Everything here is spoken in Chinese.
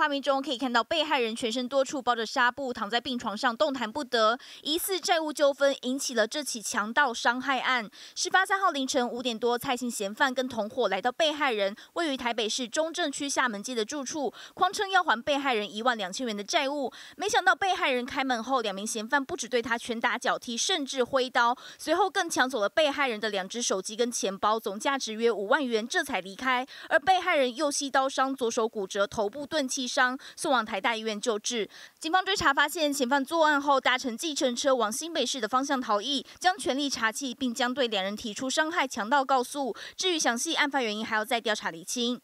画面中可以看到被害人全身多处包着纱布，躺在病床上动弹不得。疑似债务纠纷引起了这起强盗伤害案。事发三号凌晨五点多，蔡姓嫌犯跟同伙来到被害人位于台北市中正区厦门街的住处，谎称要还被害人一万两千元的债务。没想到被害人开门后，两名嫌犯不止对他拳打脚踢，甚至挥刀，随后更抢走了被害人的两只手机跟钱包，总价值约五万元，这才离开。而被害人右膝刀伤，左手骨折，头部钝器伤，送往台大医院救治。警方追查发现，嫌犯作案后搭乘计程车往新北市的方向逃逸，将全力查缉，并将对两人提出伤害强盗告诉。至于详细案发原因，还要再调查厘清。